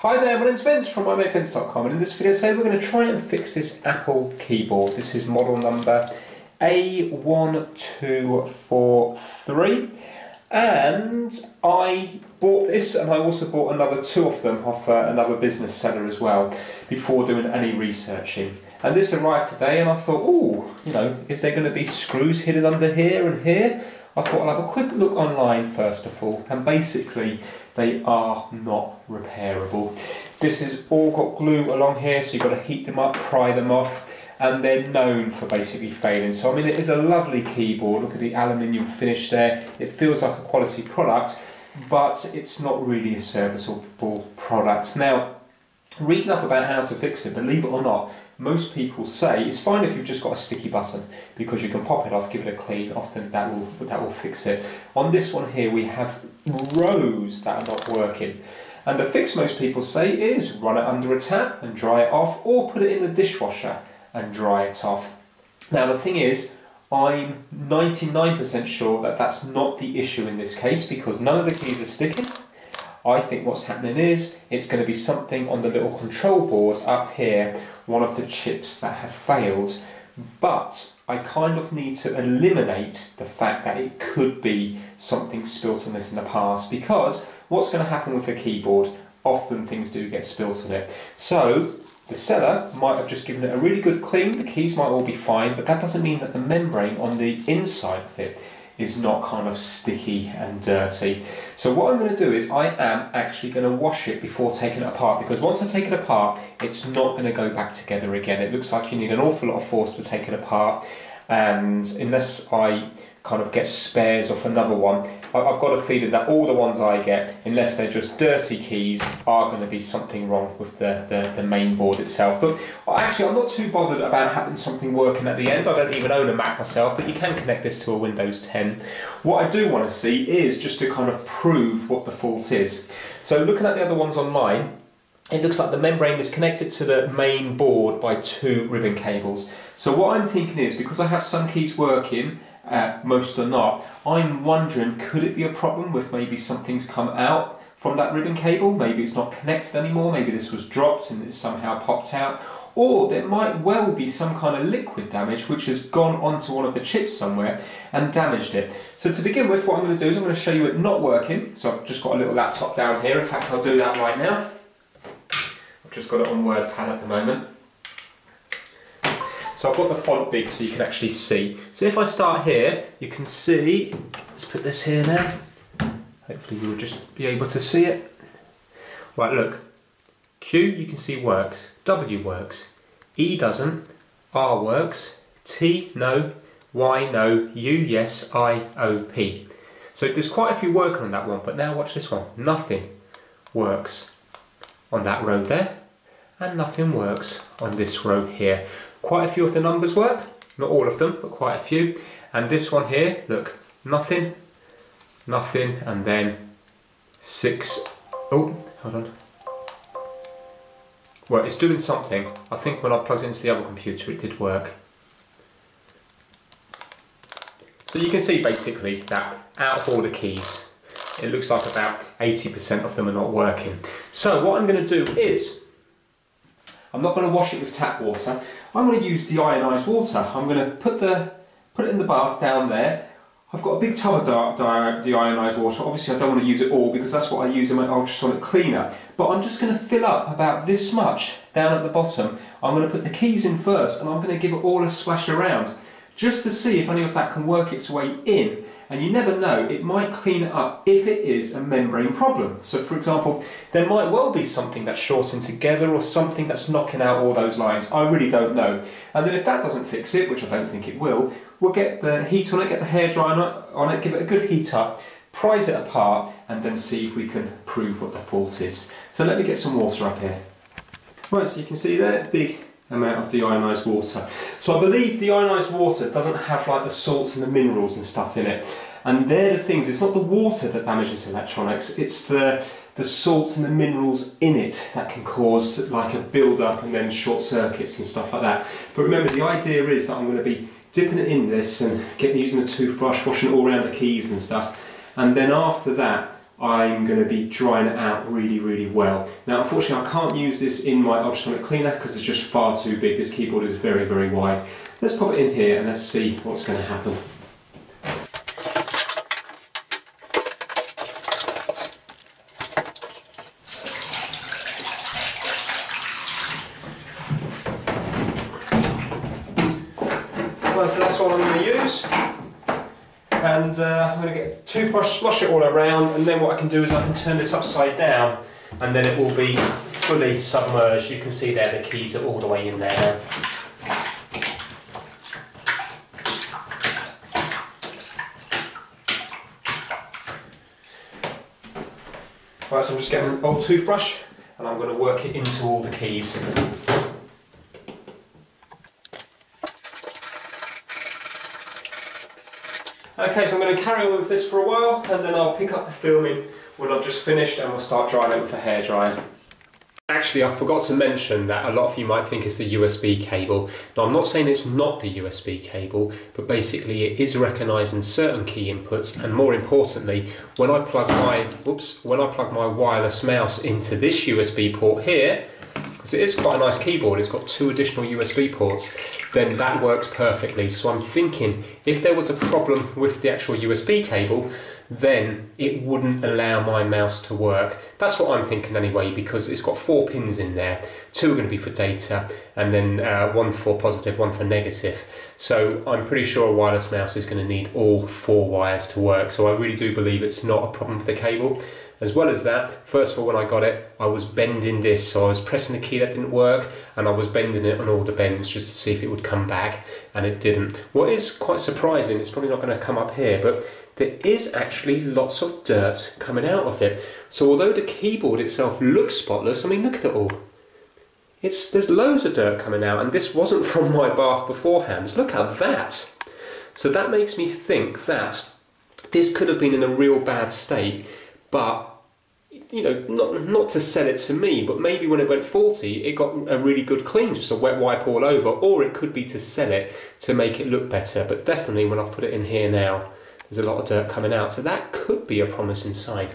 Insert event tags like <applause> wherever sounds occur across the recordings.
Hi there, my name's Vince from mymatevince.com and in this video today we're going to try and fix this Apple keyboard. This is model number A1243 and I bought this and I also bought another two of them off uh, another business seller as well before doing any researching. And this arrived today and I thought, oh, you know, is there going to be screws hidden under here and here? I thought I'll have a quick look online first of all and basically they are not repairable. This has all got glue along here, so you've got to heat them up, pry them off, and they're known for basically failing. So I mean, it is a lovely keyboard. Look at the aluminium finish there. It feels like a quality product, but it's not really a serviceable product. Now, reading up about how to fix it, believe it or not, most people say it's fine if you've just got a sticky button because you can pop it off, give it a clean, often that will, that will fix it. On this one here we have rows that are not working. And the fix most people say is run it under a tap and dry it off or put it in the dishwasher and dry it off. Now the thing is, I'm 99% sure that that's not the issue in this case because none of the keys are sticking I think what's happening is it's going to be something on the little control board up here, one of the chips that have failed. But I kind of need to eliminate the fact that it could be something spilt on this in the past because what's going to happen with a keyboard, often things do get spilt on it. So the seller might have just given it a really good clean, the keys might all be fine, but that doesn't mean that the membrane on the inside of it is not kind of sticky and dirty. So what I'm going to do is I am actually going to wash it before taking it apart because once I take it apart it's not going to go back together again. It looks like you need an awful lot of force to take it apart and unless I kind of get spares off another one. I've got a feeling that all the ones I get, unless they're just dirty keys, are going to be something wrong with the, the, the main board itself. But actually, I'm not too bothered about having something working at the end. I don't even own a Mac myself, but you can connect this to a Windows 10. What I do want to see is just to kind of prove what the fault is. So looking at the other ones online, it looks like the membrane is connected to the main board by two ribbon cables. So what I'm thinking is, because I have some keys working uh, most are not. I'm wondering, could it be a problem with maybe something's come out from that ribbon cable? Maybe it's not connected anymore, maybe this was dropped and it somehow popped out. Or there might well be some kind of liquid damage which has gone onto one of the chips somewhere and damaged it. So to begin with, what I'm going to do is I'm going to show you it not working. So I've just got a little laptop down here. In fact, I'll do that right now. I've just got it on WordPad at the moment. So I've got the font big so you can actually see. So if I start here, you can see, let's put this here now. Hopefully you'll just be able to see it. Right, look. Q you can see works, W works, E doesn't, R works, T no, Y no, U yes, I O P. So there's quite a few working on that one, but now watch this one. Nothing works on that row there, and nothing works on this row here. Quite a few of the numbers work, not all of them, but quite a few. And this one here, look, nothing, nothing, and then six. Oh, hold on. Well, it's doing something. I think when I plugged into the other computer, it did work. So you can see basically that out of all the keys, it looks like about 80% of them are not working. So what I'm going to do is, I'm not going to wash it with tap water. I'm going to use deionized water. I'm going to put the put it in the bath down there. I've got a big tub of deionized water. Obviously I don't want to use it all because that's what I use in my ultrasonic cleaner. But I'm just going to fill up about this much down at the bottom. I'm going to put the keys in first and I'm going to give it all a splash around just to see if any of that can work its way in and you never know, it might clean up if it is a membrane problem. So for example, there might well be something that's shorting together or something that's knocking out all those lines. I really don't know. And then if that doesn't fix it, which I don't think it will, we'll get the heat on it, get the hairdryer on it, give it a good heat up, prise it apart, and then see if we can prove what the fault is. So let me get some water up here. Right, so you can see there, big amount of deionized water. So I believe deionized water doesn't have like the salts and the minerals and stuff in it. And they're the things, it's not the water that damages electronics, it's the, the salts and the minerals in it that can cause like a build-up and then short circuits and stuff like that. But remember, the idea is that I'm going to be dipping it in this and getting using a toothbrush, washing all around the keys and stuff. And then after that, I'm going to be drying it out really, really well. Now, unfortunately, I can't use this in my ultrasonic cleaner because it's just far too big. This keyboard is very, very wide. Let's pop it in here and let's see what's going to happen. Well, so that's what I'm going to use. And uh, I'm going to get a toothbrush, slosh it all around, and then what I can do is I can turn this upside down, and then it will be fully submerged. You can see there the keys are all the way in there Right, so I'm just getting an old toothbrush and I'm going to work it into all the keys. Okay, so I'm going to carry on with this for a while and then I'll pick up the filming when I've just finished and we'll start drying it with a hairdryer. Actually, I forgot to mention that a lot of you might think it's the USB cable. Now, I'm not saying it's not the USB cable, but basically it is recognising certain key inputs, and more importantly, when I plug my whoops, when I plug my wireless mouse into this USB port here, because it is quite a nice keyboard, it's got two additional USB ports, then that works perfectly. So I'm thinking if there was a problem with the actual USB cable, then it wouldn't allow my mouse to work. That's what I'm thinking anyway, because it's got four pins in there. Two are going to be for data, and then uh, one for positive, one for negative. So I'm pretty sure a wireless mouse is going to need all four wires to work. So I really do believe it's not a problem with the cable. As well as that, first of all, when I got it, I was bending this, so I was pressing the key that didn't work, and I was bending it on all the bends just to see if it would come back, and it didn't. What is quite surprising, it's probably not going to come up here, but there is actually lots of dirt coming out of it. So although the keyboard itself looks spotless, I mean, look at it all. It's, there's loads of dirt coming out, and this wasn't <laughs> from my bath beforehand. Look at that. So that makes me think that this could have been in a real bad state but you know, not not to sell it to me, but maybe when it went faulty, it got a really good clean, just a wet wipe all over, or it could be to sell it to make it look better. But definitely, when I've put it in here now, there's a lot of dirt coming out, so that could be a promising sign.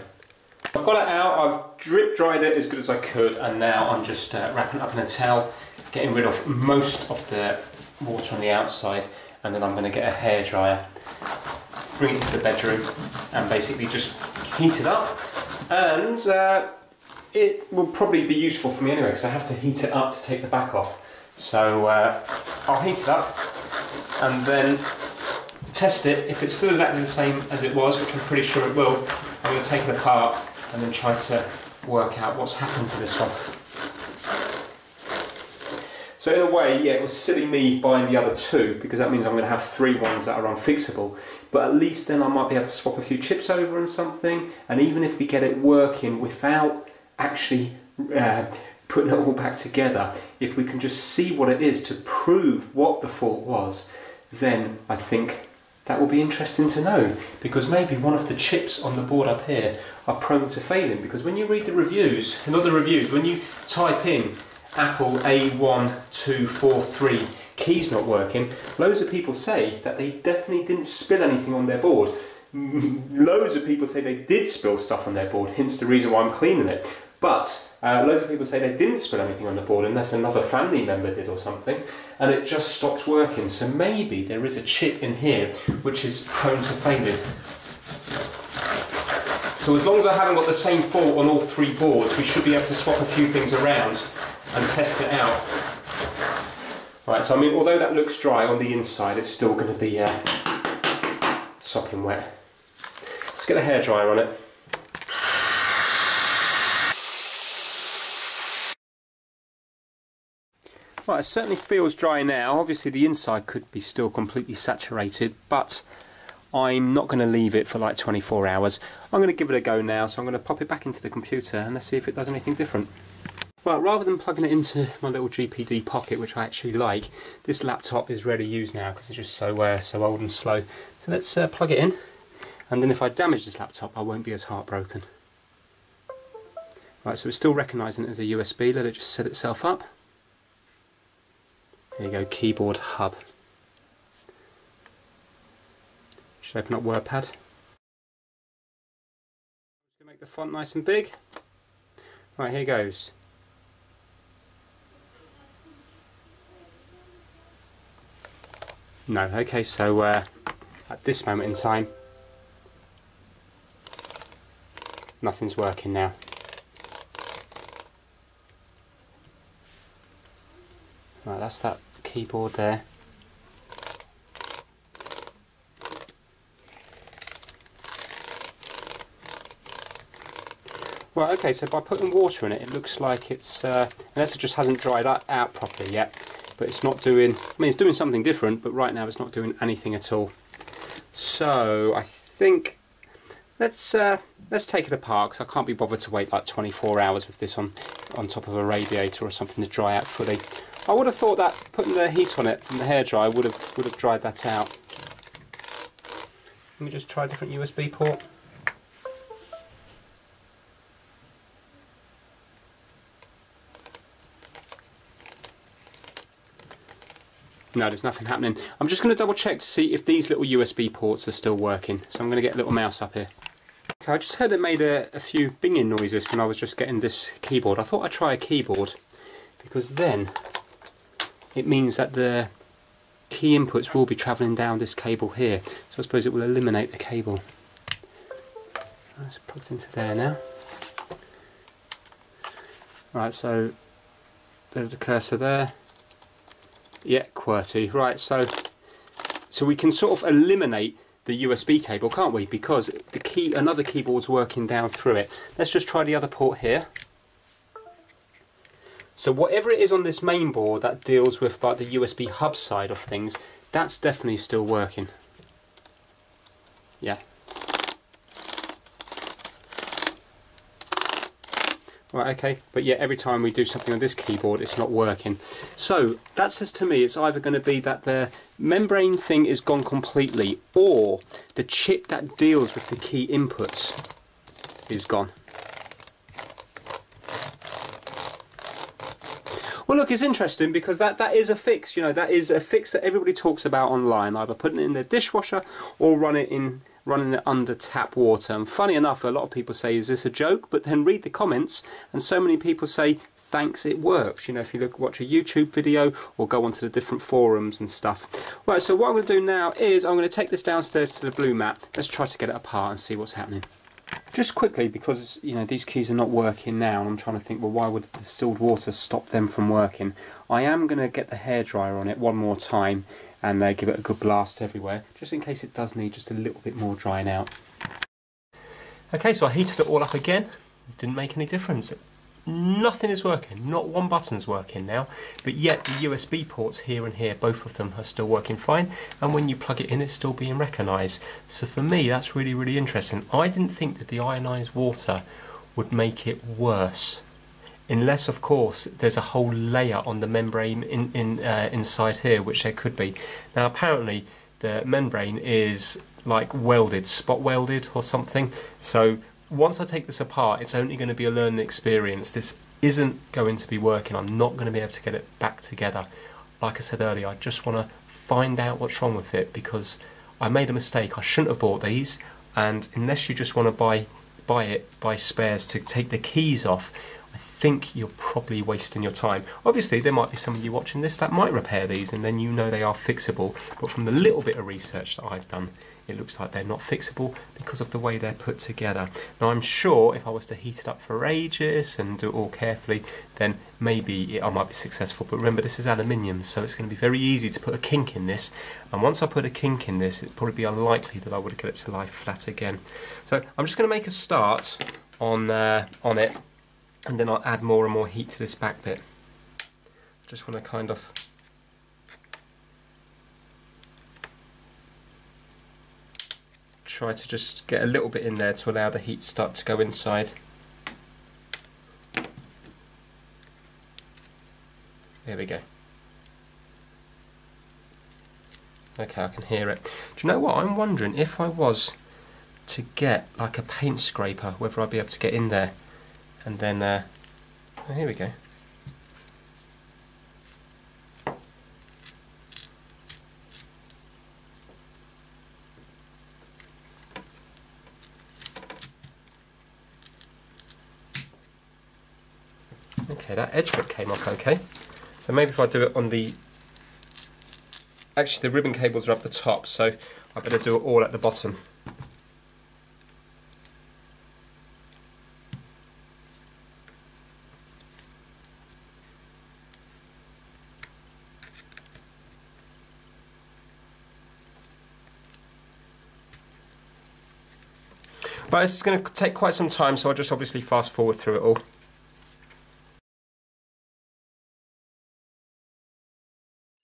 I've got it out, I've drip dried it as good as I could, and now I'm just uh, wrapping it up in a towel, getting rid of most of the water on the outside, and then I'm going to get a hairdryer, bring it to the bedroom, and basically just heat it up and uh, it will probably be useful for me anyway because I have to heat it up to take the back off. So uh, I'll heat it up and then test it. If it's still exactly the same as it was, which I'm pretty sure it will, I'm going to take it apart and then try to work out what's happened to this one. So in a way, yeah, it was silly me buying the other two because that means I'm going to have three ones that are unfixable. But at least then I might be able to swap a few chips over and something. And even if we get it working without actually uh, putting it all back together, if we can just see what it is to prove what the fault was, then I think that will be interesting to know because maybe one of the chips on the board up here are prone to failing because when you read the reviews, another reviews, when you type in Apple A1243 keys not working, loads of people say that they definitely didn't spill anything on their board. <laughs> loads of people say they did spill stuff on their board, hence the reason why I'm cleaning it. But uh, loads of people say they didn't spill anything on the board unless another family member did or something, and it just stopped working. So maybe there is a chip in here which is prone to failing. So as long as I haven't got the same fault on all three boards, we should be able to swap a few things around and test it out. Right, so I mean, although that looks dry on the inside, it's still going to be uh, sopping wet. Let's get a hairdryer on it. Right, it certainly feels dry now. Obviously the inside could be still completely saturated, but I'm not going to leave it for like 24 hours. I'm going to give it a go now, so I'm going to pop it back into the computer and let's see if it does anything different. Well, rather than plugging it into my little GPD pocket, which I actually like, this laptop is rarely used now because it's just so uh, so old and slow. So let's uh, plug it in, and then if I damage this laptop, I won't be as heartbroken. Right, so it's still recognising it as a USB. Let it just set itself up. There you go, keyboard hub. Should open up WordPad. Make the font nice and big. Right, here goes. No, okay, so uh, at this moment in time, nothing's working now. Right, that's that keyboard there. Right, okay, so by putting water in it, it looks like it's, uh, unless it just hasn't dried out properly yet, but it's not doing, I mean, it's doing something different, but right now it's not doing anything at all. So, I think, let's, uh, let's take it apart, because I can't be bothered to wait like 24 hours with this on, on top of a radiator or something to dry out fully. I would have thought that putting the heat on it and the hairdryer would have, would have dried that out. Let me just try a different USB port. No, there's nothing happening. I'm just going to double check to see if these little USB ports are still working. So I'm going to get a little mouse up here. Okay, I just heard it made a, a few binging noises when I was just getting this keyboard. I thought I'd try a keyboard because then it means that the key inputs will be travelling down this cable here. So I suppose it will eliminate the cable. That's plugged into there now. Right, so there's the cursor there. Yeah, QWERTY. Right, so so we can sort of eliminate the USB cable, can't we? Because the key, another keyboard's working down through it. Let's just try the other port here. So whatever it is on this main board that deals with like the USB hub side of things, that's definitely still working. Yeah, Right, okay, but yeah, every time we do something on this keyboard, it's not working. So, that says to me it's either going to be that the membrane thing is gone completely, or the chip that deals with the key inputs is gone. Well, look, it's interesting because that, that is a fix, you know, that is a fix that everybody talks about online, either putting it in the dishwasher or run it in running it under tap water. And funny enough, a lot of people say, is this a joke? But then read the comments, and so many people say, thanks, it works. You know, if you look, watch a YouTube video or go onto the different forums and stuff. Right, so what I'm going to do now is I'm going to take this downstairs to the blue mat. Let's try to get it apart and see what's happening. Just quickly, because you know these keys are not working now, and I'm trying to think, well, why would distilled water stop them from working? I am going to get the hairdryer on it one more time and uh, give it a good blast everywhere, just in case it does need just a little bit more drying out. Okay, so I heated it all up again. Didn't make any difference. Nothing is working, not one button's working now, but yet the USB ports here and here, both of them are still working fine, and when you plug it in, it's still being recognised. So for me, that's really, really interesting. I didn't think that the ionised water would make it worse unless of course there's a whole layer on the membrane in, in uh, inside here which there could be. Now apparently the membrane is like welded spot welded or something. So once I take this apart it's only going to be a learning experience. This isn't going to be working. I'm not going to be able to get it back together. Like I said earlier I just want to find out what's wrong with it because I made a mistake. I shouldn't have bought these. And unless you just want to buy buy it buy spares to take the keys off think you're probably wasting your time. Obviously, there might be some of you watching this that might repair these and then you know they are fixable, but from the little bit of research that I've done, it looks like they're not fixable because of the way they're put together. Now, I'm sure if I was to heat it up for ages and do it all carefully, then maybe I might be successful. But remember, this is aluminium, so it's going to be very easy to put a kink in this. And once I put a kink in this, it'd probably be unlikely that I would get it to lie flat again. So I'm just going to make a start on, uh, on it and then I'll add more and more heat to this back bit. I just want to kind of try to just get a little bit in there to allow the heat start to go inside. There we go. Okay, I can hear it. Do you know what? I'm wondering if I was to get like a paint scraper, whether I'd be able to get in there and then uh, oh, here we go. Okay, that edge bit came off okay. So maybe if I do it on the... Actually, the ribbon cables are up the top, so I better do it all at the bottom. But this is going to take quite some time, so I'll just obviously fast forward through it all. I'm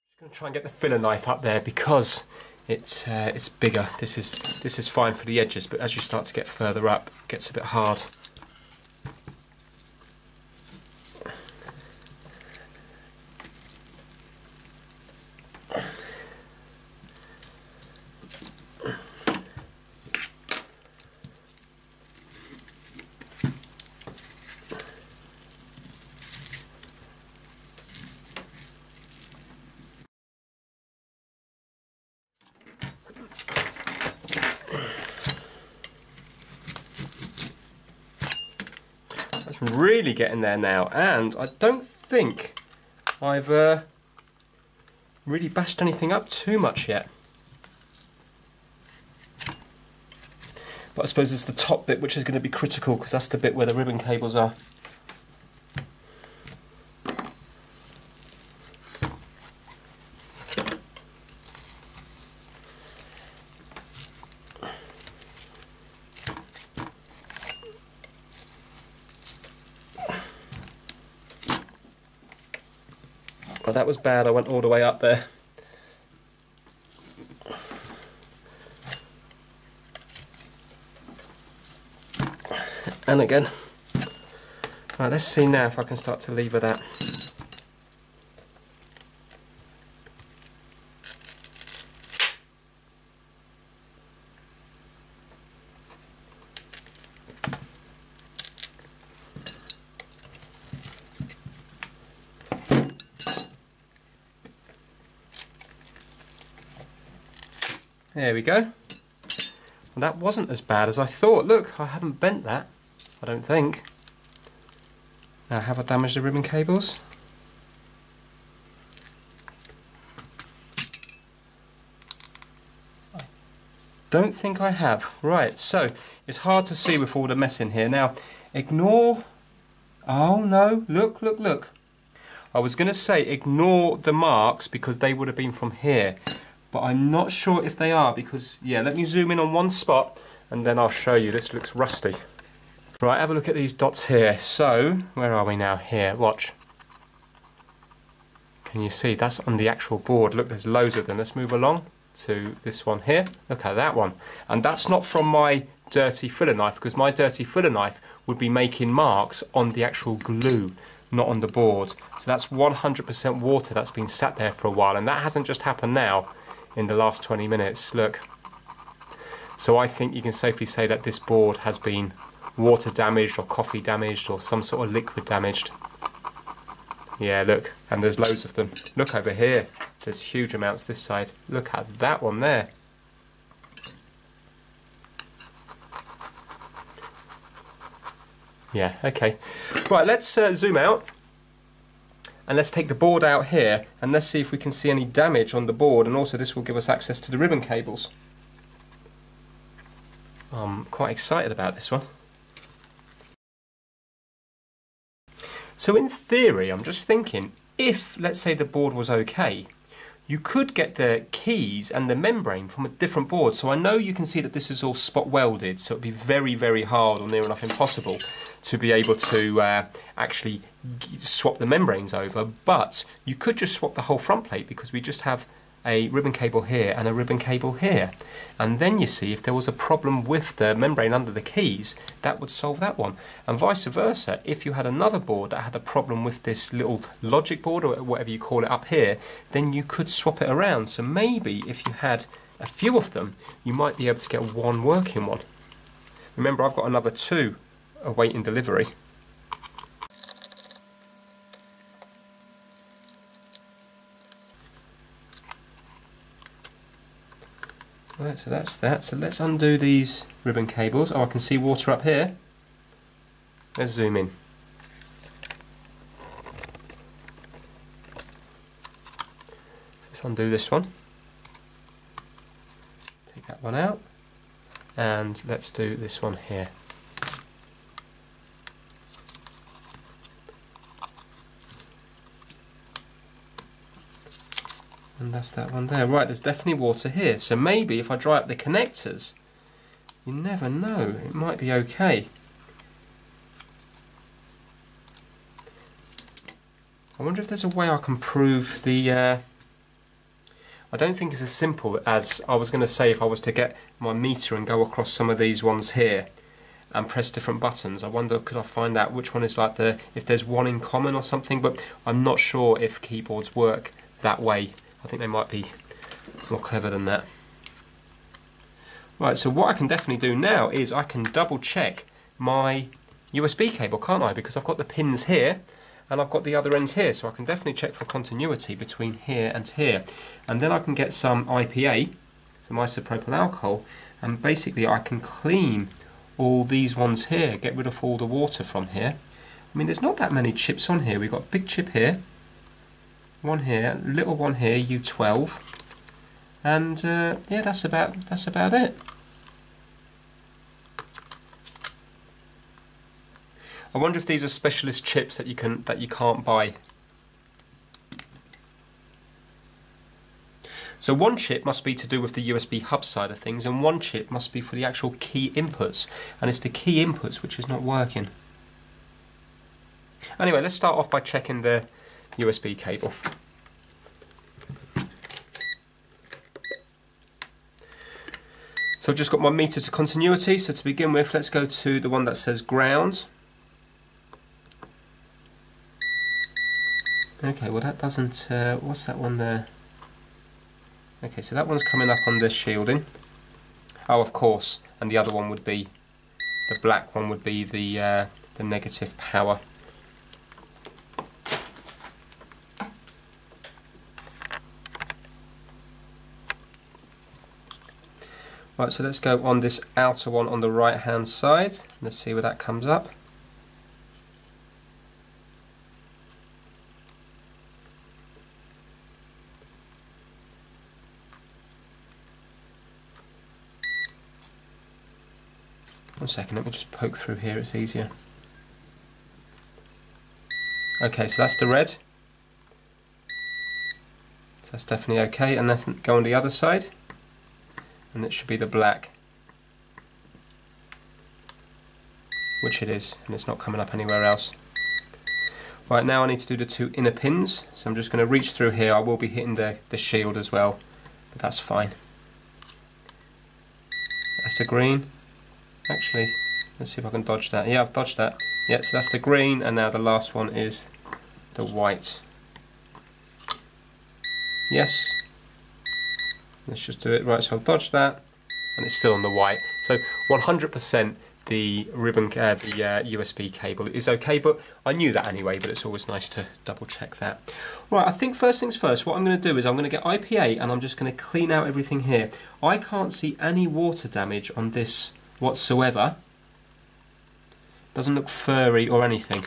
just going to try and get the filler knife up there because it's uh, it's bigger. This is this is fine for the edges, but as you start to get further up, it gets a bit hard. really getting there now, and I don't think I've uh, really bashed anything up too much yet. But I suppose it's the top bit which is going to be critical because that's the bit where the ribbon cables are. Well, that was bad. I went all the way up there. And again. Right, let's see now if I can start to lever that. We go. Well, that wasn't as bad as I thought. Look, I haven't bent that. I don't think. Now, have I damaged the ribbon cables? I don't think I have. Right, so it's hard to see with all the mess in here. Now, ignore... Oh, no, look, look, look. I was going to say ignore the marks because they would have been from here but I'm not sure if they are because, yeah, let me zoom in on one spot and then I'll show you. This looks rusty. Right, have a look at these dots here. So, where are we now? Here, watch. Can you see? That's on the actual board. Look, there's loads of them. Let's move along to this one here. Look at that one. And that's not from my dirty filler knife because my dirty filler knife would be making marks on the actual glue not on the board. So that's 100% water that's been sat there for a while and that hasn't just happened now in the last 20 minutes. Look. So I think you can safely say that this board has been water damaged or coffee damaged or some sort of liquid damaged. Yeah, look, and there's loads of them. Look over here, there's huge amounts this side. Look at that one there. Yeah, okay. Right, let's uh, zoom out and let's take the board out here and let's see if we can see any damage on the board and also this will give us access to the ribbon cables. I'm quite excited about this one. So in theory, I'm just thinking, if, let's say, the board was okay, you could get the keys and the membrane from a different board. So I know you can see that this is all spot welded, so it'd be very, very hard or near enough impossible to be able to uh, actually swap the membranes over, but you could just swap the whole front plate because we just have a ribbon cable here and a ribbon cable here. And then you see if there was a problem with the membrane under the keys, that would solve that one. And vice versa, if you had another board that had a problem with this little logic board or whatever you call it up here, then you could swap it around. So maybe if you had a few of them, you might be able to get one working one. Remember, I've got another two awaiting delivery. Right, so that's that. So let's undo these ribbon cables. Oh, I can see water up here. Let's zoom in. So let's undo this one. Take that one out. And let's do this one here. And that's that one there. Right, there's definitely water here. So maybe if I dry up the connectors, you never know, it might be okay. I wonder if there's a way I can prove the... Uh, I don't think it's as simple as I was going to say if I was to get my meter and go across some of these ones here and press different buttons. I wonder could I find out which one is like the, if there's one in common or something, but I'm not sure if keyboards work that way. I think they might be more clever than that. Right, so what I can definitely do now is I can double check my USB cable, can't I? Because I've got the pins here and I've got the other end here, so I can definitely check for continuity between here and here. And then I can get some IPA, some isopropyl alcohol, and basically I can clean all these ones here, get rid of all the water from here. I mean, there's not that many chips on here. We've got a big chip here, one here, little one here, U12, and uh, yeah, that's about that's about it. I wonder if these are specialist chips that you can that you can't buy. So one chip must be to do with the USB hub side of things, and one chip must be for the actual key inputs, and it's the key inputs which is not working. Anyway, let's start off by checking the USB cable. So I've just got my meter to continuity, so to begin with, let's go to the one that says ground. Okay, well that doesn't, uh, what's that one there? Okay, so that one's coming up on the shielding. Oh, of course, and the other one would be, the black one would be the, uh, the negative power. Right, so let's go on this outer one on the right hand side. Let's see where that comes up. One second, let me just poke through here, it's easier. Okay, so that's the red. So that's definitely okay, and let's go on the other side and it should be the black which it is and it's not coming up anywhere else. Right now I need to do the two inner pins so I'm just going to reach through here. I will be hitting the, the shield as well but that's fine. That's the green. Actually let's see if I can dodge that. Yeah I've dodged that. Yeah so that's the green and now the last one is the white. Yes Let's just do it. Right, so I've dodged that, and it's still on the white. So 100% the ribbon, uh, the uh, USB cable is okay, but I knew that anyway, but it's always nice to double check that. Right, I think first things first, what I'm going to do is I'm going to get IPA and I'm just going to clean out everything here. I can't see any water damage on this whatsoever. Doesn't look furry or anything.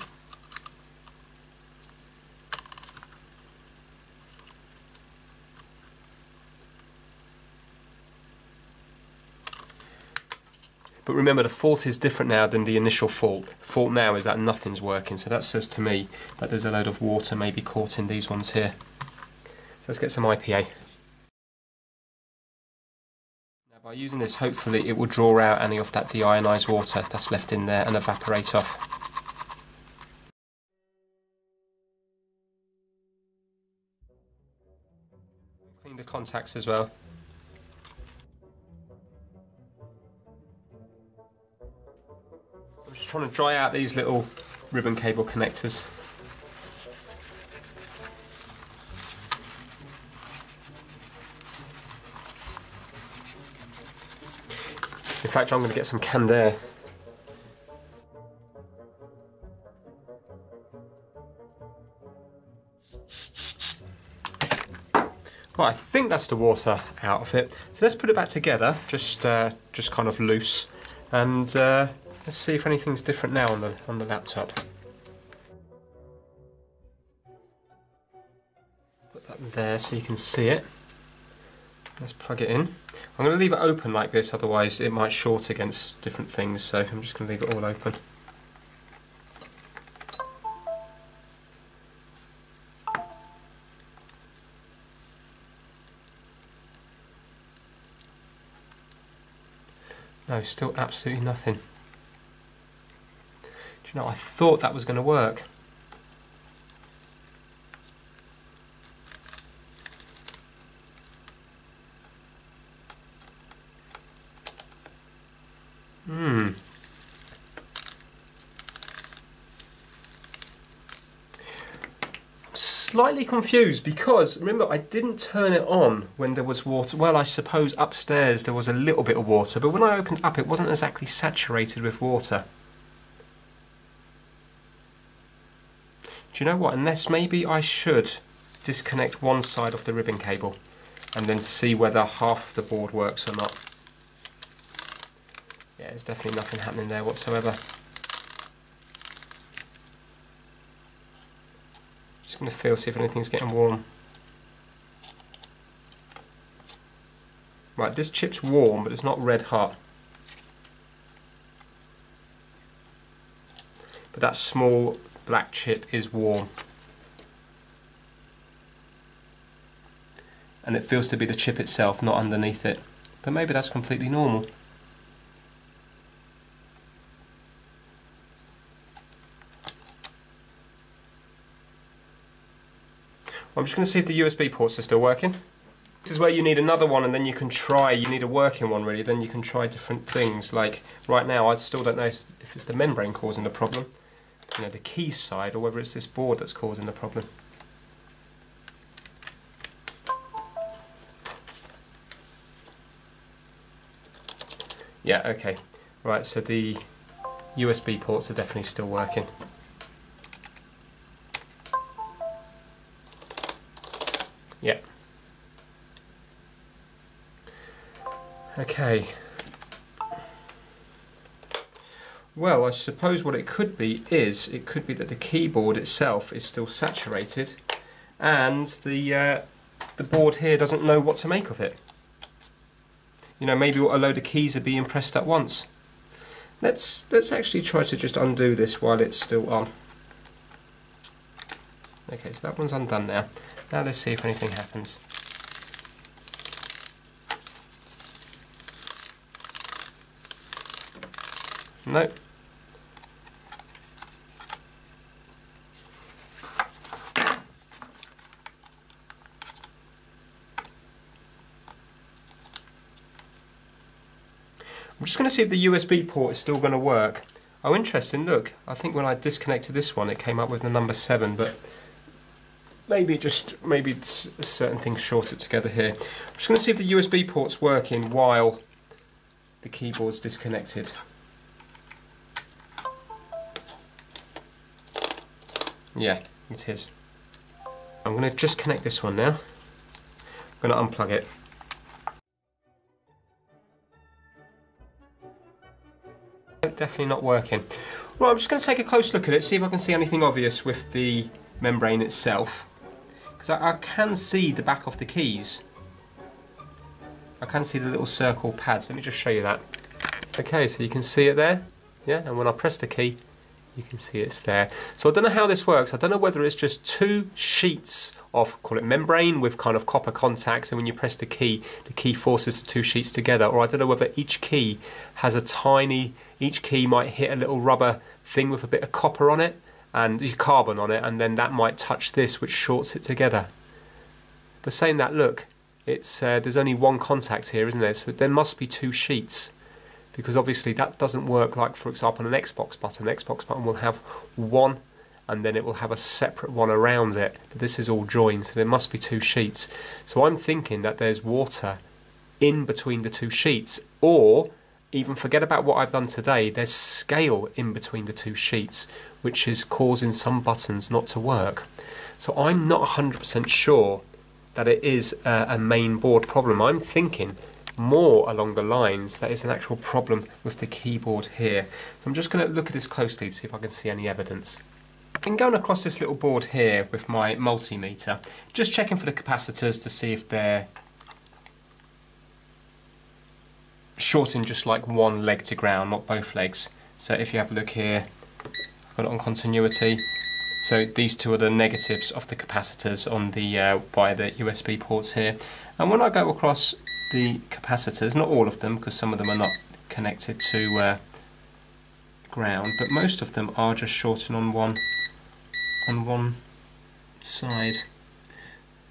But remember, the fault is different now than the initial fault. The fault now is that nothing's working, so that says to me that there's a load of water maybe caught in these ones here. So let's get some IPA. Now by using this, hopefully it will draw out any of that deionized water that's left in there and evaporate off. Clean the contacts as well. Trying to dry out these little ribbon cable connectors. In fact, I'm going to get some canned air. Well, I think that's the water out of it. So let's put it back together, just uh, just kind of loose, and uh, Let's see if anything's different now on the on the laptop. Put that there so you can see it. Let's plug it in. I'm going to leave it open like this, otherwise it might short against different things, so I'm just going to leave it all open. No, still absolutely nothing. You know, I thought that was going to work. Hmm. Slightly confused because remember I didn't turn it on when there was water. Well, I suppose upstairs there was a little bit of water, but when I opened up it wasn't exactly saturated with water. Do you know what? Unless maybe I should disconnect one side of the ribbon cable and then see whether half of the board works or not. Yeah, there's definitely nothing happening there whatsoever. Just going to feel, see if anything's getting warm. Right, this chip's warm, but it's not red hot. But that small black chip is warm. And it feels to be the chip itself, not underneath it. But maybe that's completely normal. I'm just going to see if the USB ports are still working. This is where you need another one and then you can try, you need a working one really, then you can try different things. Like right now I still don't know if it's the membrane causing the problem, you know, the key side, or whether it's this board that's causing the problem. Yeah, okay. Right, so the USB ports are definitely still working. Yeah. Okay. Well, I suppose what it could be is, it could be that the keyboard itself is still saturated and the, uh, the board here doesn't know what to make of it. You know, maybe a load of keys are being pressed at once. Let's, let's actually try to just undo this while it's still on. Okay, so that one's undone now. Now let's see if anything happens. Nope. I'm just going to see if the USB port is still going to work. Oh, interesting. Look, I think when I disconnected this one, it came up with the number 7, but maybe just maybe it's certain things shorted together here. I'm just going to see if the USB port's working while the keyboard's disconnected. Yeah, it is. I'm going to just connect this one now. I'm going to unplug it. Definitely not working. Right, I'm just going to take a close look at it, see if I can see anything obvious with the membrane itself. Because I, I can see the back of the keys. I can see the little circle pads. Let me just show you that. Okay, so you can see it there. Yeah, and when I press the key, you can see it's there. So I don't know how this works. I don't know whether it's just two sheets of, call it membrane, with kind of copper contacts, and when you press the key, the key forces the two sheets together. Or I don't know whether each key has a tiny, each key might hit a little rubber thing with a bit of copper on it, and carbon on it, and then that might touch this, which shorts it together. But saying that, look, it's uh, there's only one contact here, isn't there? So there must be two sheets, because obviously that doesn't work like, for example, an Xbox button. An Xbox button will have one, and then it will have a separate one around it. But this is all joined, so there must be two sheets. So I'm thinking that there's water in between the two sheets, or even forget about what I've done today, there's scale in between the two sheets, which is causing some buttons not to work. So I'm not 100% sure that it is a, a main board problem. I'm thinking more along the lines that is an actual problem with the keyboard here. So I'm just going to look at this closely to see if I can see any evidence. been going across this little board here with my multimeter, just checking for the capacitors to see if they're shorting just like one leg to ground, not both legs. So if you have a look here, I've got it on continuity. So these two are the negatives of the capacitors on the uh, by the USB ports here. And when I go across the capacitors, not all of them because some of them are not connected to uh, ground, but most of them are just shorting on one on one side.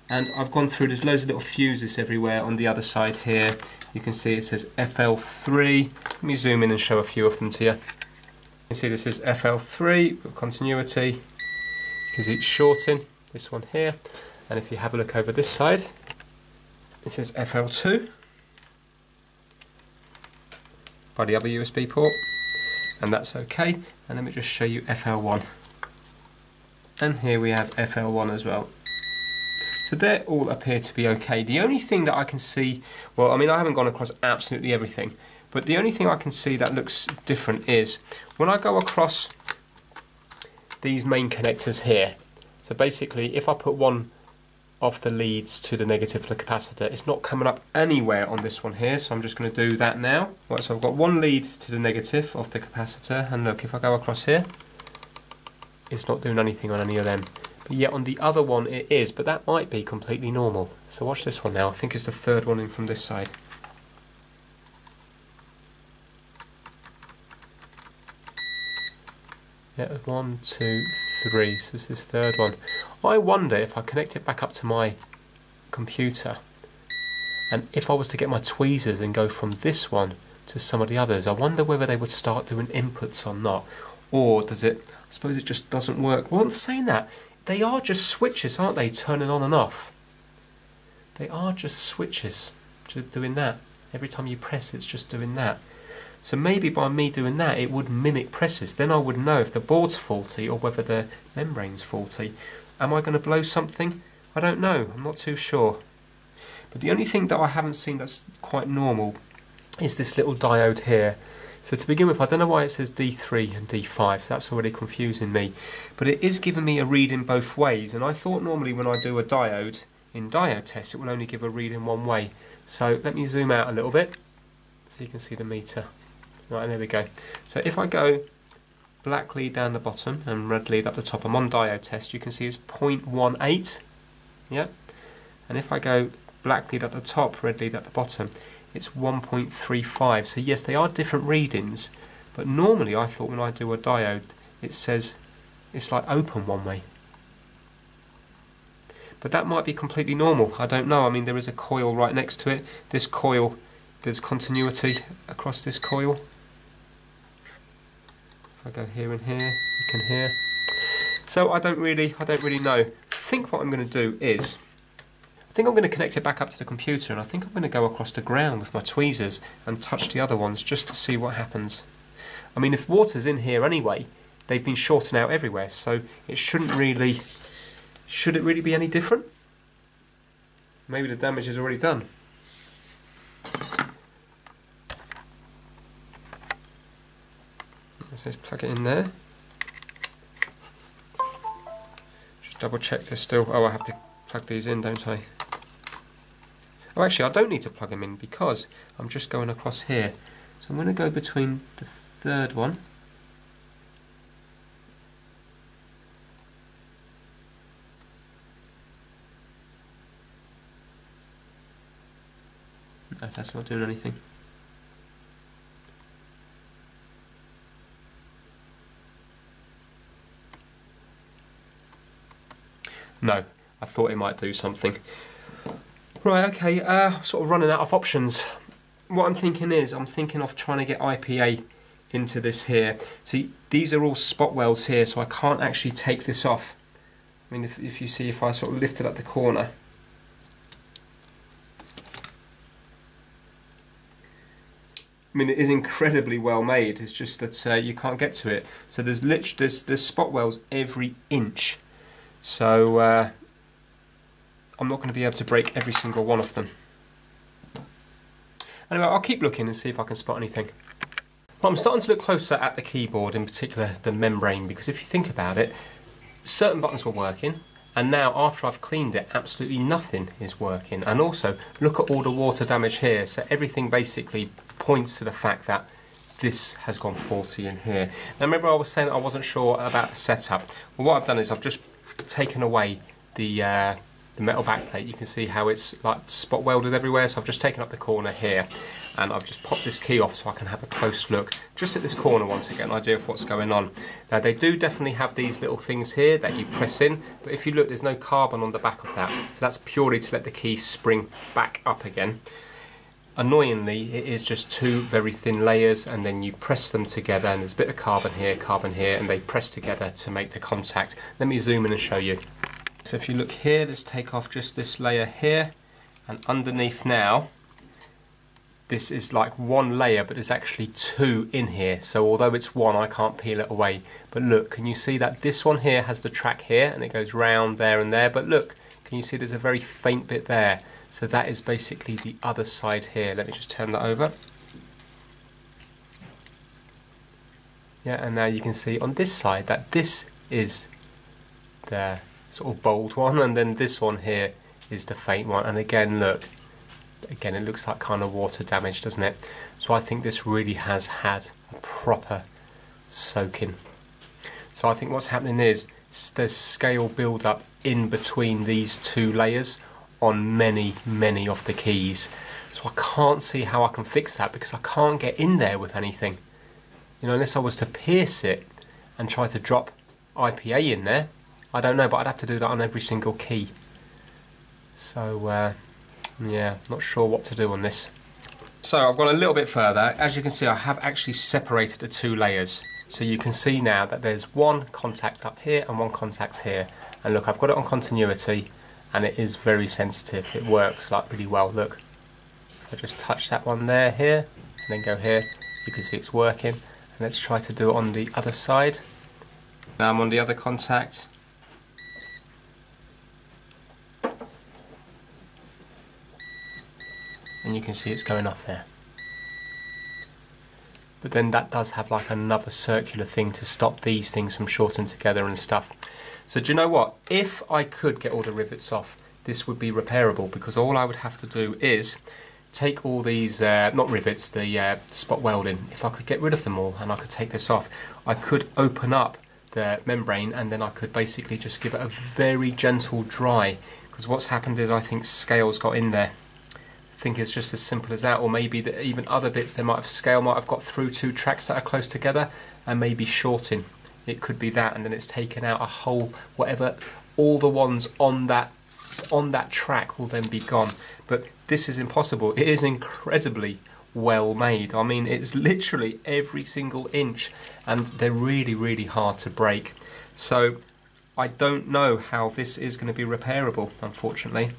And I've gone through, there's loads of little fuses everywhere on the other side here. You can see it says FL3. Let me zoom in and show a few of them to you. You can see this is FL3 continuity. See it's shorting, this one here. And if you have a look over this side, this is FL2 by the other USB port. And that's okay. And let me just show you FL1 and here we have FL1 as well. So they all appear to be okay. The only thing that I can see well I mean I haven't gone across absolutely everything but the only thing I can see that looks different is when I go across these main connectors here. So basically if I put one of the leads to the negative of the capacitor. It's not coming up anywhere on this one here, so I'm just going to do that now. Right, so I've got one lead to the negative of the capacitor, and look, if I go across here, it's not doing anything on any of them. But yet on the other one it is, but that might be completely normal. So watch this one now, I think it's the third one in from this side. Yeah, one, two, three, so it's this third one. I wonder if I connect it back up to my computer and if I was to get my tweezers and go from this one to some of the others, I wonder whether they would start doing inputs or not. Or does it, I suppose it just doesn't work. Well, I'm saying that, they are just switches, aren't they, turning on and off? They are just switches, just doing that. Every time you press, it's just doing that. So maybe by me doing that, it would mimic presses. Then I would know if the board's faulty or whether the membrane's faulty. Am I going to blow something? I don't know. I'm not too sure. But the only thing that I haven't seen that's quite normal is this little diode here. So to begin with, I don't know why it says D3 and D5, so that's already confusing me. But it is giving me a read in both ways, and I thought normally when I do a diode, in diode test, it will only give a read in one way. So let me zoom out a little bit, so you can see the meter. Right, there we go. So if I go black lead down the bottom and red lead up the top, I'm on diode test, you can see it's 0.18. Yeah. And if I go black lead at the top, red lead at the bottom, it's 1.35. So yes, they are different readings, but normally I thought when I do a diode, it says it's like open one way. But that might be completely normal. I don't know. I mean, there is a coil right next to it. This coil, there's continuity across this coil. If I go here and here, you can hear. So I don't really, I don't really know. I think what I'm going to do is, I think I'm going to connect it back up to the computer and I think I'm going to go across the ground with my tweezers and touch the other ones just to see what happens. I mean, if water's in here anyway, they've been shorting out everywhere, so it shouldn't really, should it really be any different? Maybe the damage is already done. Let's just plug it in there. Just double check this still. Oh, I have to plug these in, don't I? Oh, actually, I don't need to plug them in because I'm just going across here. So I'm going to go between the third one. No, that's not doing anything. No, I thought it might do something. Right, okay, uh, sort of running out of options. What I'm thinking is, I'm thinking of trying to get IPA into this here. See, these are all spot welds here, so I can't actually take this off. I mean, if, if you see, if I sort of lift it at the corner, I mean, it is incredibly well made. It's just that uh, you can't get to it. So there's literally there's, there's spot welds every inch. So uh, I'm not going to be able to break every single one of them. Anyway, I'll keep looking and see if I can spot anything. Well, I'm starting to look closer at the keyboard, in particular the membrane, because if you think about it, certain buttons were working, and now after I've cleaned it, absolutely nothing is working. And also, look at all the water damage here. So everything basically points to the fact that this has gone faulty in here. Now remember I was saying I wasn't sure about the setup. Well what I've done is I've just taken away the uh, the metal backplate, you can see how it's like spot welded everywhere. So I've just taken up the corner here and I've just popped this key off so I can have a close look just at this corner once to get an idea of what's going on. Now they do definitely have these little things here that you press in, but if you look there's no carbon on the back of that. So that's purely to let the key spring back up again. Annoyingly, it is just two very thin layers and then you press them together and there's a bit of carbon here, carbon here, and they press together to make the contact. Let me zoom in and show you. So if you look here, let's take off just this layer here, and underneath now, this is like one layer, but there's actually two in here. So although it's one, I can't peel it away. But look, can you see that this one here has the track here, and it goes round there and there, but look, can you see there's a very faint bit there? So that is basically the other side here. Let me just turn that over. Yeah, and now you can see on this side that this is the sort of bold one and then this one here is the faint one and again look again it looks like kind of water damage doesn't it so I think this really has had a proper soaking so I think what's happening is there's scale build up in between these two layers on many many of the keys so I can't see how I can fix that because I can't get in there with anything you know unless I was to pierce it and try to drop IPA in there I don't know, but I'd have to do that on every single key. So, uh, yeah, not sure what to do on this. So I've gone a little bit further. As you can see, I have actually separated the two layers. So you can see now that there's one contact up here and one contact here. And look, I've got it on continuity and it is very sensitive. It works like really well. Look, if I just touch that one there, here, and then go here, you can see it's working. And let's try to do it on the other side. Now I'm on the other contact and you can see it's going off there. But then that does have like another circular thing to stop these things from shorting together and stuff. So do you know what? If I could get all the rivets off, this would be repairable because all I would have to do is take all these, uh, not rivets, the uh, spot welding. If I could get rid of them all and I could take this off, I could open up the membrane and then I could basically just give it a very gentle dry because what's happened is I think scales got in there think it's just as simple as that, or maybe that even other bits they might have scale might have got through two tracks that are close together and maybe shorting. It could be that, and then it's taken out a whole whatever. All the ones on that on that track will then be gone. But this is impossible. It is incredibly well made. I mean, it's literally every single inch, and they're really, really hard to break. So I don't know how this is going to be repairable, unfortunately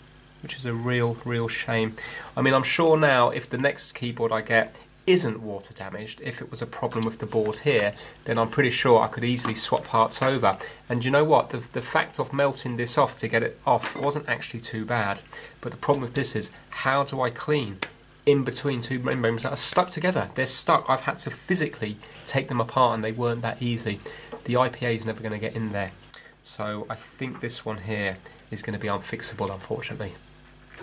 which is a real, real shame. I mean, I'm sure now if the next keyboard I get isn't water damaged, if it was a problem with the board here, then I'm pretty sure I could easily swap parts over. And you know what? The, the fact of melting this off to get it off wasn't actually too bad. But the problem with this is, how do I clean in between two membranes that are stuck together? They're stuck. I've had to physically take them apart and they weren't that easy. The IPA is never going to get in there. So I think this one here is going to be unfixable, unfortunately.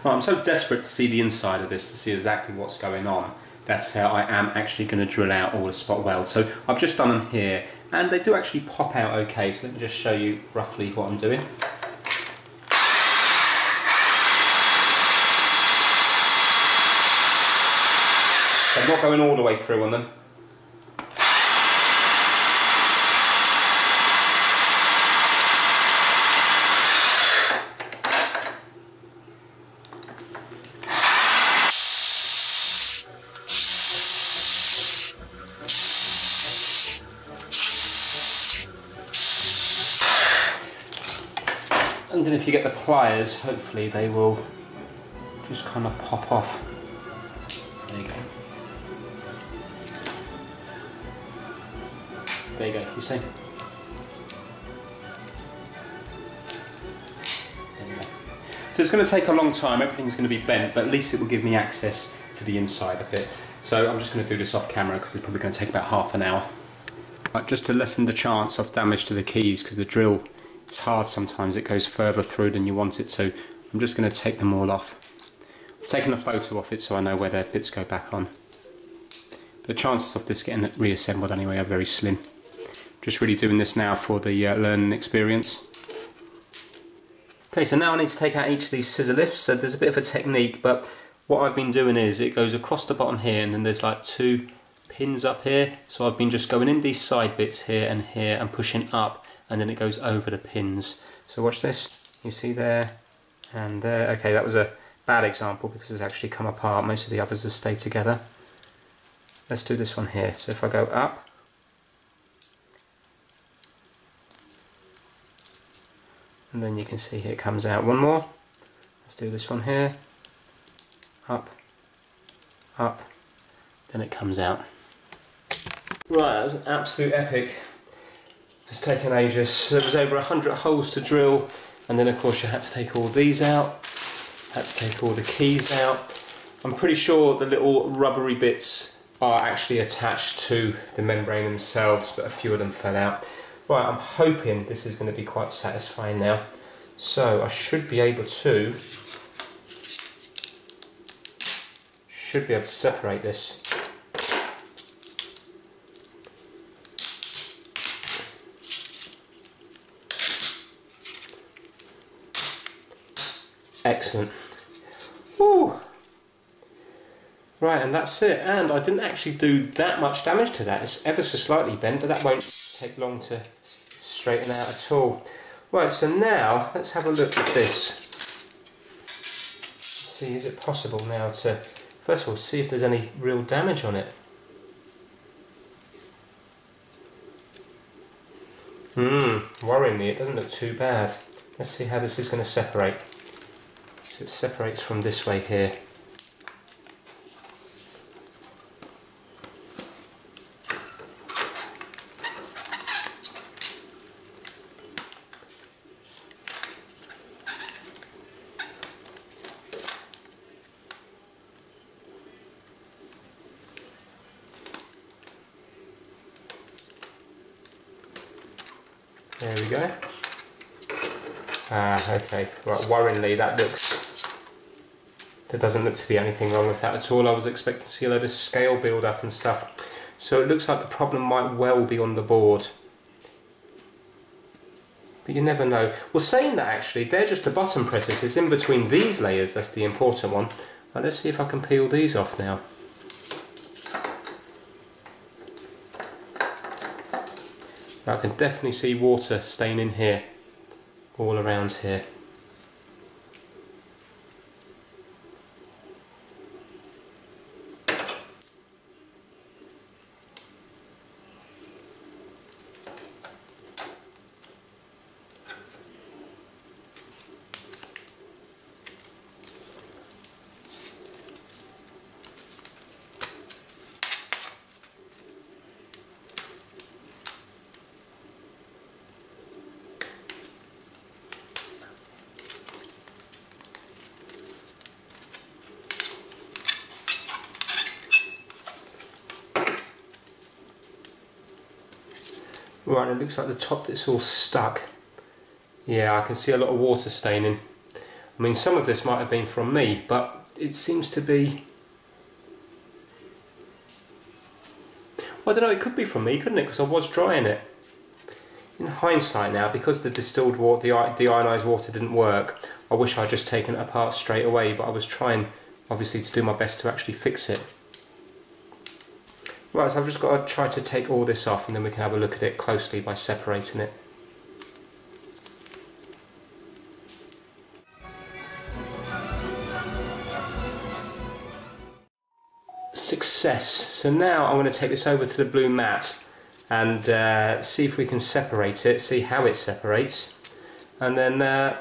Well, I'm so desperate to see the inside of this to see exactly what's going on. That's how I am actually going to drill out all the spot welds. So I've just done them here and they do actually pop out okay. So let me just show you roughly what I'm doing. I'm not going all the way through on them. You get the pliers hopefully they will just kind of pop off there you go there you go you see So it's going to take a long time, everything's going to be bent, but at least it will give me access to the inside of it. So I'm just going to do this off camera because it's probably going to take about half an hour. Right, just to lessen the chance of damage to the keys because the drill it's hard sometimes, it goes further through than you want it to. I'm just going to take them all off. I've taken a photo of it so I know where their bits go back on. The chances of this getting reassembled anyway are very slim. Just really doing this now for the uh, learning experience. Okay, so now I need to take out each of these scissor lifts. So there's a bit of a technique, but what I've been doing is it goes across the bottom here and then there's like two pins up here. So I've been just going in these side bits here and here and pushing up and then it goes over the pins. So watch this, you see there and there. Okay, that was a bad example because it's actually come apart. Most of the others have stayed together. Let's do this one here. So if I go up, and then you can see here it comes out one more let's do this one here up up then it comes out right that was an absolute epic it's taken ages there was over a hundred holes to drill and then of course you had to take all these out had to take all the keys out I'm pretty sure the little rubbery bits are actually attached to the membrane themselves but a few of them fell out Right, I'm hoping this is going to be quite satisfying now. So I should be able to should be able to separate this. Excellent. Woo! Right, and that's it. And I didn't actually do that much damage to that. It's ever so slightly bent, but that won't take long to straighten out at all. Right, so now let's have a look at this. Let's see, is it possible now to, first of all, see if there's any real damage on it. Hmm, worryingly, it doesn't look too bad. Let's see how this is going to separate. So it separates from this way here. There we go. Ah, okay. Right, worryingly, that looks... There doesn't look to be anything wrong with that at all. I was expecting to see a load of scale build up and stuff. So it looks like the problem might well be on the board. But you never know. Well, saying that actually, they're just the button presses. It's in between these layers that's the important one. Right, let's see if I can peel these off now. I can definitely see water staining here, all around here. It looks like the top bit's all stuck. Yeah, I can see a lot of water staining. I mean, some of this might have been from me, but it seems to be... Well, I don't know, it could be from me, couldn't it? Because I was drying it. In hindsight now, because the distilled water, the deionised water didn't work, I wish I'd just taken it apart straight away, but I was trying, obviously, to do my best to actually fix it. Right, so I've just got to try to take all this off and then we can have a look at it closely by separating it. Success! So now I'm going to take this over to the blue mat and uh, see if we can separate it, see how it separates and then uh,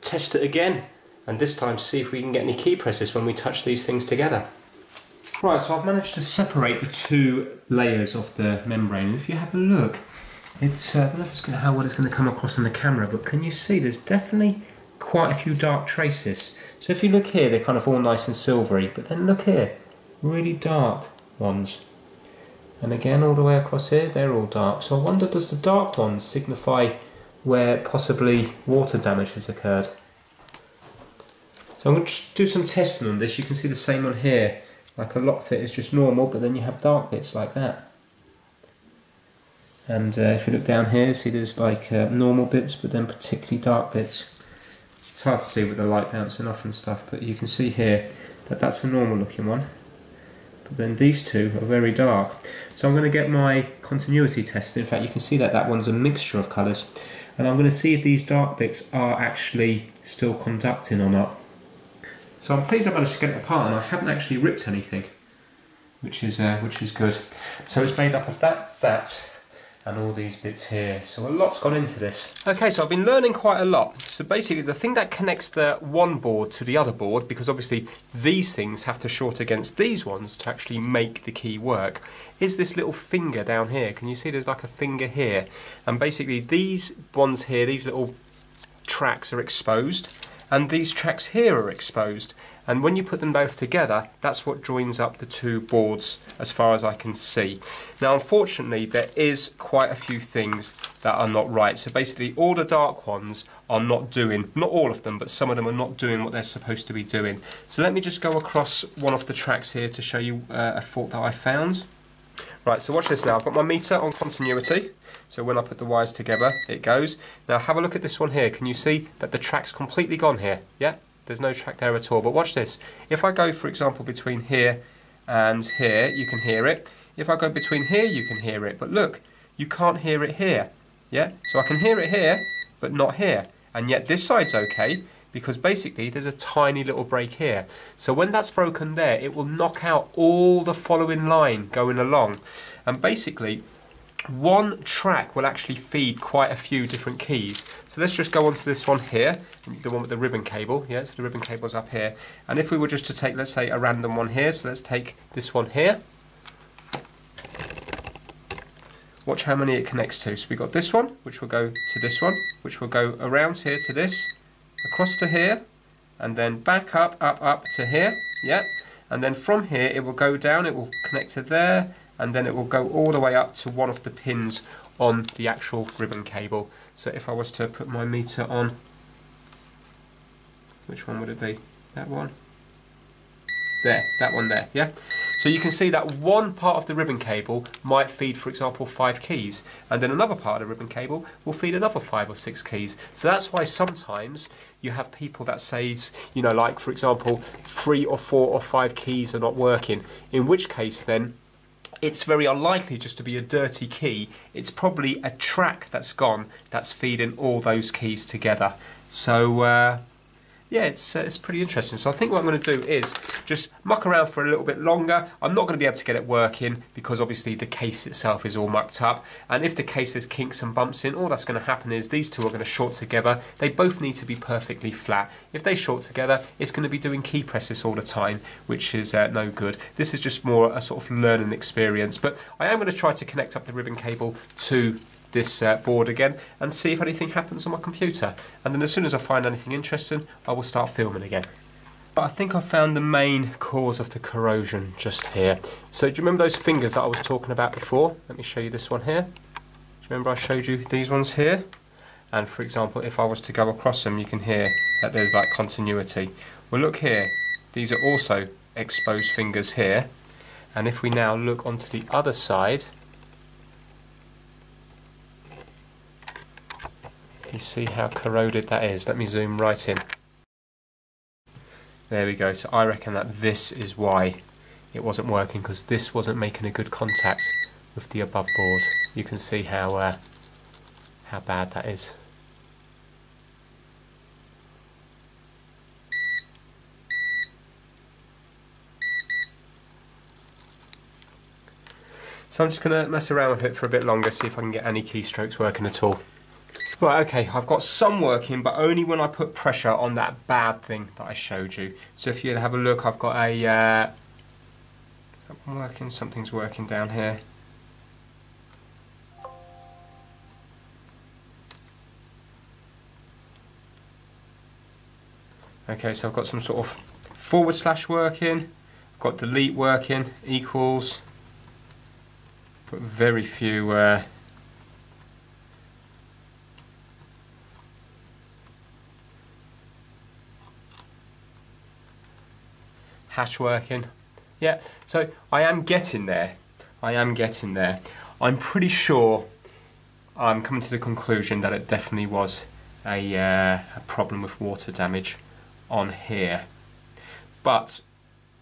test it again and this time see if we can get any key presses when we touch these things together. Right, so I've managed to separate the two layers of the membrane. If you have a look, it's uh, I don't know if it's gonna, how well it's going to come across on the camera, but can you see there's definitely quite a few dark traces. So if you look here, they're kind of all nice and silvery, but then look here, really dark ones. And again, all the way across here, they're all dark. So I wonder, does the dark ones signify where possibly water damage has occurred. So I'm going to do some testing on this. You can see the same on here. Like a lot of it is just normal, but then you have dark bits like that. And uh, if you look down here, see there's like uh, normal bits, but then particularly dark bits. It's hard to see with the light bouncing off and stuff, but you can see here that that's a normal looking one. But then these two are very dark. So I'm going to get my continuity tested. In fact, you can see that that one's a mixture of colours. And I'm going to see if these dark bits are actually still conducting or not. So I'm pleased I managed to get it apart and I haven't actually ripped anything, which is uh, which is good. So it's made up of that, that, and all these bits here. So a lot's gone into this. Okay, so I've been learning quite a lot. So basically the thing that connects the one board to the other board, because obviously these things have to short against these ones to actually make the key work, is this little finger down here. Can you see there's like a finger here? And basically these ones here, these little tracks are exposed, and these tracks here are exposed. And when you put them both together, that's what joins up the two boards as far as I can see. Now, unfortunately, there is quite a few things that are not right. So basically, all the dark ones are not doing, not all of them, but some of them are not doing what they're supposed to be doing. So let me just go across one of the tracks here to show you uh, a fault that I found. Right, so watch this now. I've got my meter on continuity. So when I put the wires together, it goes. Now have a look at this one here. Can you see that the track's completely gone here? Yeah? There's no track there at all. But watch this. If I go, for example, between here and here, you can hear it. If I go between here, you can hear it. But look, you can't hear it here. Yeah? So I can hear it here, but not here. And yet this side's okay, because basically there's a tiny little break here. So when that's broken there, it will knock out all the following line going along. And basically, one track will actually feed quite a few different keys. So let's just go on to this one here, the one with the ribbon cable. Yeah, so the ribbon cable's up here. And if we were just to take, let's say, a random one here, so let's take this one here. Watch how many it connects to. So we've got this one, which will go to this one, which will go around here to this, across to here, and then back up, up, up to here. Yeah. And then from here, it will go down, it will connect to there, and then it will go all the way up to one of the pins on the actual ribbon cable. So if I was to put my meter on, which one would it be? That one? There, that one there, yeah? So you can see that one part of the ribbon cable might feed, for example, five keys, and then another part of the ribbon cable will feed another five or six keys. So that's why sometimes you have people that says, you know, like, for example, three or four or five keys are not working, in which case then it's very unlikely just to be a dirty key. It's probably a track that's gone that's feeding all those keys together. So uh, yeah, it's, uh, it's pretty interesting. So I think what I'm going to do is just muck around for a little bit longer. I'm not going to be able to get it working because obviously the case itself is all mucked up. And if the case has kinks and bumps in, all that's going to happen is these two are going to short together. They both need to be perfectly flat. If they short together, it's going to be doing key presses all the time, which is uh, no good. This is just more a sort of learning experience. But I am going to try to connect up the ribbon cable to this uh, board again and see if anything happens on my computer. And then as soon as I find anything interesting, I will start filming again. But I think I found the main cause of the corrosion just here. So do you remember those fingers that I was talking about before? Let me show you this one here. Do you remember I showed you these ones here? And for example, if I was to go across them, you can hear that there's like continuity. Well look here, these are also exposed fingers here. And if we now look onto the other side, You see how corroded that is. Let me zoom right in. There we go. So I reckon that this is why it wasn't working because this wasn't making a good contact with the above board. You can see how uh, how bad that is. So I'm just going to mess around with it for a bit longer, see if I can get any keystrokes working at all. Right, okay, I've got some working, but only when I put pressure on that bad thing that I showed you. So if you have a look, I've got a... Uh, working? Something's working down here. Okay, so I've got some sort of forward slash working, I've got delete working, equals, but very few uh, hash working. Yeah, so I am getting there. I am getting there. I'm pretty sure I'm coming to the conclusion that it definitely was a, uh, a problem with water damage on here. But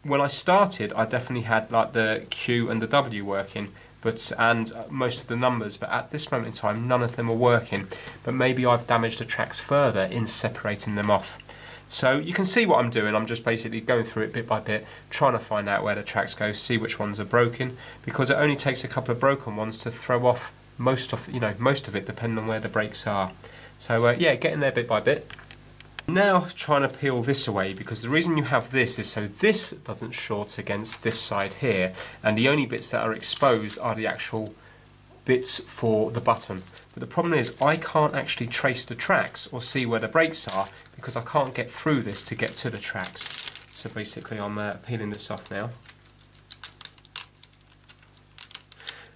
when I started, I definitely had like the Q and the W working, but and most of the numbers. But at this moment in time, none of them are working. But maybe I've damaged the tracks further in separating them off. So you can see what I'm doing. I'm just basically going through it bit by bit, trying to find out where the tracks go, see which ones are broken, because it only takes a couple of broken ones to throw off most of you know most of it, depending on where the breaks are. So uh, yeah, getting there bit by bit. Now trying to peel this away because the reason you have this is so this doesn't short against this side here and the only bits that are exposed are the actual bits for the button. But the problem is I can't actually trace the tracks or see where the breaks are because I can't get through this to get to the tracks. So basically I'm uh, peeling this off now.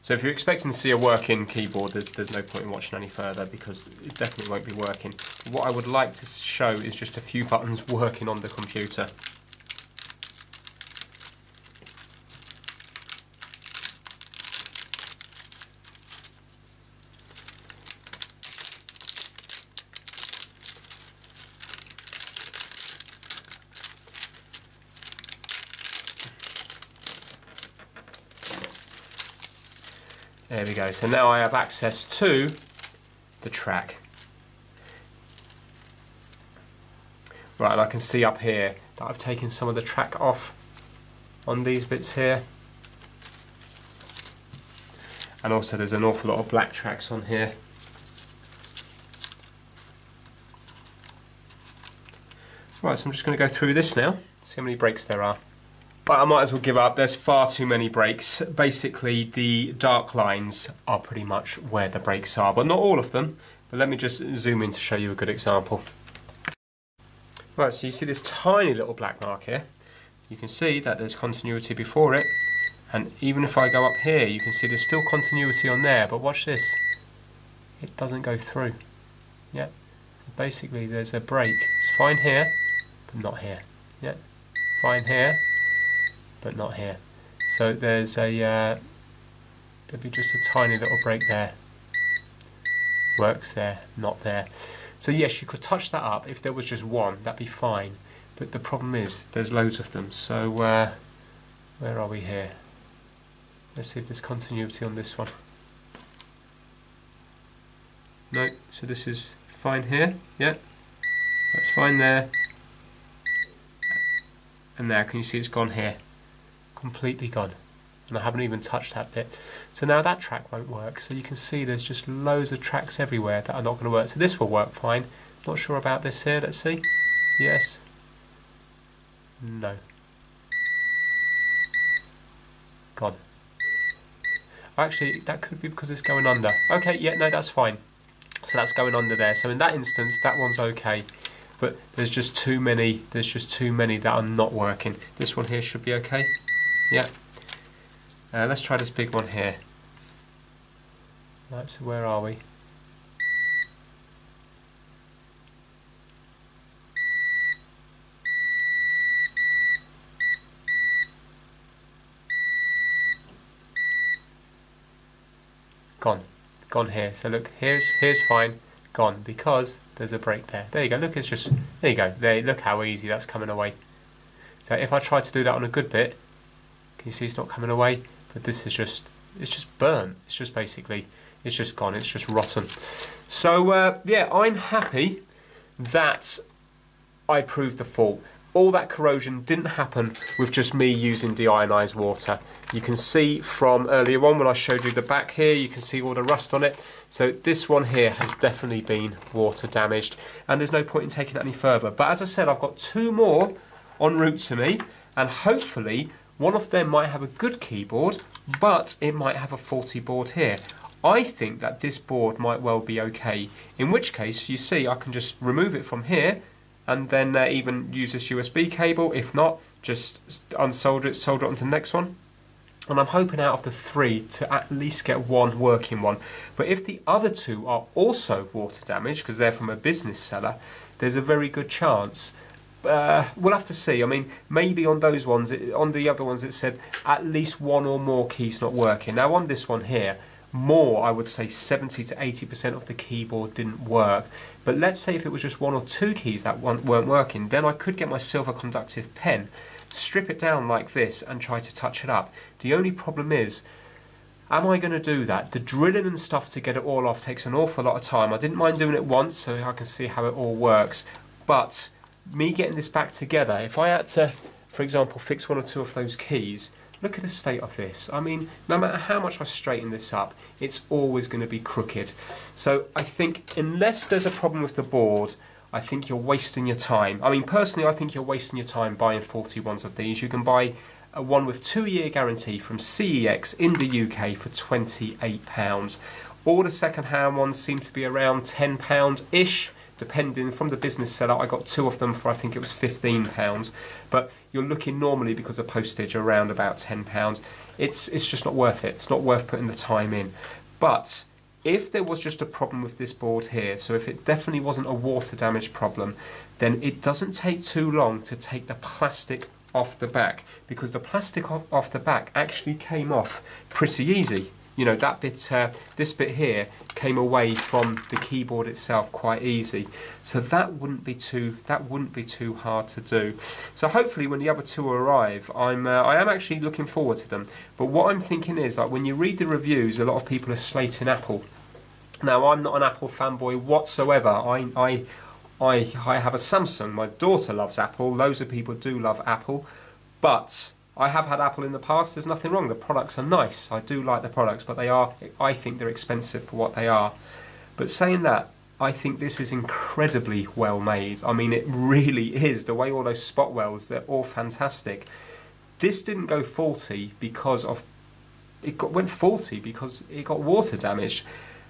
So if you're expecting to see a working keyboard, there's, there's no point in watching any further because it definitely won't be working. What I would like to show is just a few buttons <laughs> working on the computer. There we go. So now I have access to the track. Right, and I can see up here that I've taken some of the track off on these bits here. And also there's an awful lot of black tracks on here. Right, so I'm just going to go through this now, see how many breaks there are. But I might as well give up. There's far too many breaks. Basically, the dark lines are pretty much where the breaks are, but not all of them. But let me just zoom in to show you a good example. Right, so you see this tiny little black mark here. You can see that there's continuity before it. And even if I go up here, you can see there's still continuity on there. But watch this. It doesn't go through. Yeah. So basically, there's a break. It's fine here, but not here. Yeah. Fine here, but not here. So there's a uh, there'll be just a tiny little break there. Works there, not there. So yes, you could touch that up if there was just one, that'd be fine. But the problem is there's loads of them. So uh, where are we here? Let's see if there's continuity on this one. No, so this is fine here, yeah. That's fine there. And now, can you see it's gone here? Completely gone and I haven't even touched that bit. So now that track won't work. So you can see there's just loads of tracks everywhere that are not going to work. So this will work fine. Not sure about this here. Let's see. Yes. No. Gone. Actually, that could be because it's going under. Okay, yeah, no, that's fine. So that's going under there. So in that instance, that one's okay. But there's just too many, there's just too many that are not working. This one here should be okay. Yeah. Uh, let's try this big one here. Right, so where are we? Gone. Gone here. So look, here's here's fine. Gone because there's a break there. There you go. Look, it's just there you go. There. Look how easy that's coming away. So if I try to do that on a good bit, can you see it's not coming away? But this is just, it's just burnt. It's just basically, it's just gone. It's just rotten. So uh, yeah, I'm happy that I proved the fault. All that corrosion didn't happen with just me using deionized water. You can see from earlier on when I showed you the back here, you can see all the rust on it. So this one here has definitely been water damaged and there's no point in taking it any further. But as I said, I've got two more en route to me and hopefully one of them might have a good keyboard, but it might have a faulty board here. I think that this board might well be okay, in which case you see I can just remove it from here and then uh, even use this USB cable. If not, just unsolder it, solder it onto the next one. And I'm hoping out of the three to at least get one working one. But if the other two are also water damaged, because they're from a business seller, there's a very good chance uh, we'll have to see. I mean, maybe on those ones, it, on the other ones, it said at least one or more keys not working. Now on this one here, more, I would say 70 to 80% of the keyboard didn't work. But let's say if it was just one or two keys that weren't working, then I could get my silver conductive pen, strip it down like this and try to touch it up. The only problem is, am I going to do that? The drilling and stuff to get it all off takes an awful lot of time. I didn't mind doing it once so I can see how it all works. But me getting this back together, if I had to, for example, fix one or two of those keys, Look at the state of this. I mean, no matter how much I straighten this up, it's always going to be crooked. So I think unless there's a problem with the board, I think you're wasting your time. I mean, personally, I think you're wasting your time buying 40 ones of these. You can buy a one with two-year guarantee from CEX in the UK for £28. All the second-hand ones seem to be around £10-ish depending from the business seller, I got two of them for I think it was £15. But you're looking normally because of postage around about £10. It's, it's just not worth it. It's not worth putting the time in. But if there was just a problem with this board here, so if it definitely wasn't a water damage problem, then it doesn't take too long to take the plastic off the back because the plastic off, off the back actually came off pretty easy you know that bit uh, this bit here came away from the keyboard itself quite easy. So that wouldn't be too that wouldn't be too hard to do. So hopefully when the other two arrive I'm uh, I am actually looking forward to them. But what I'm thinking is like when you read the reviews a lot of people are slating Apple. Now I'm not an Apple fanboy whatsoever. I I I, I have a Samsung. My daughter loves Apple. Loads of people do love Apple. But I have had Apple in the past. There's nothing wrong. The products are nice. I do like the products, but they are. I think they're expensive for what they are. But saying that, I think this is incredibly well made. I mean, it really is. The way all those spot welds, they're all fantastic. This didn't go faulty because of it got, went faulty because it got water damage.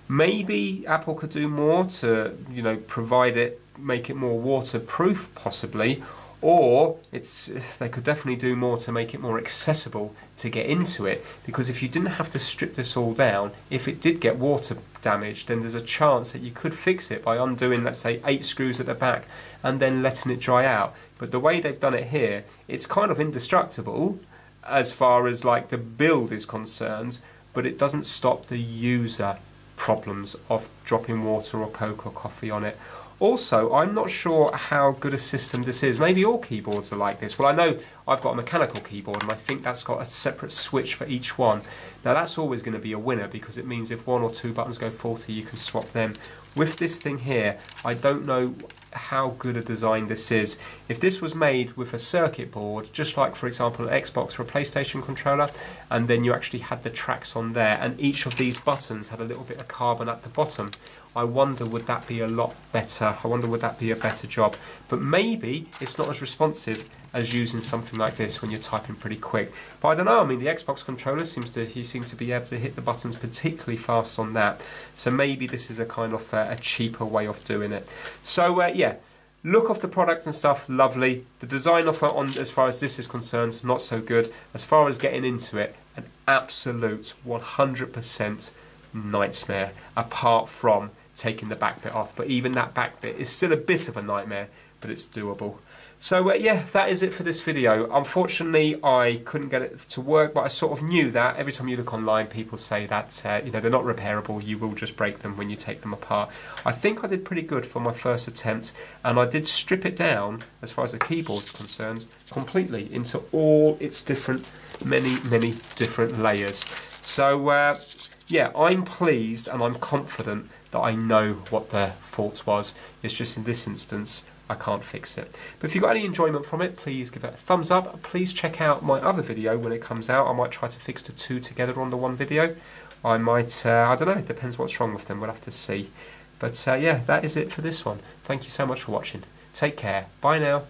Maybe Apple could do more to, you know, provide it, make it more waterproof, possibly, or it's they could definitely do more to make it more accessible to get into it. Because if you didn't have to strip this all down if it did get water damage then there's a chance that you could fix it by undoing let's say eight screws at the back and then letting it dry out. But the way they've done it here it's kind of indestructible as far as like the build is concerned but it doesn't stop the user problems of dropping water or coke or coffee on it also, I'm not sure how good a system this is. Maybe all keyboards are like this. Well, I know I've got a mechanical keyboard and I think that's got a separate switch for each one. Now that's always going to be a winner because it means if one or two buttons go faulty, you can swap them. With this thing here, I don't know how good a design this is. If this was made with a circuit board, just like for example an Xbox or a PlayStation controller, and then you actually had the tracks on there, and each of these buttons had a little bit of carbon at the bottom, I wonder would that be a lot better. I wonder would that be a better job. But maybe it's not as responsive as using something like this when you're typing pretty quick. But I don't know. I mean, the Xbox controller seems to you seem to be able to hit the buttons particularly fast on that. So maybe this is a kind of uh, a cheaper way of doing it. So uh, yeah. Look of the product and stuff, lovely. The design offer on as far as this is concerned, not so good. As far as getting into it, an absolute 100% nightmare. Apart from taking the back bit off. But even that back bit is still a bit of a nightmare, but it's doable. So uh, yeah, that is it for this video. Unfortunately, I couldn't get it to work, but I sort of knew that. Every time you look online, people say that uh, you know they're not repairable. You will just break them when you take them apart. I think I did pretty good for my first attempt, and I did strip it down as far as the keyboard is concerned completely into all its different, many, many different layers. So uh, yeah, I'm pleased and I'm confident that I know what the fault was. It's just in this instance, I can't fix it. But if you've got any enjoyment from it, please give it a thumbs up. Please check out my other video when it comes out. I might try to fix the two together on the one video. I might, uh, I don't know, it depends what's wrong with them. We'll have to see. But uh, yeah, that is it for this one. Thank you so much for watching. Take care. Bye now.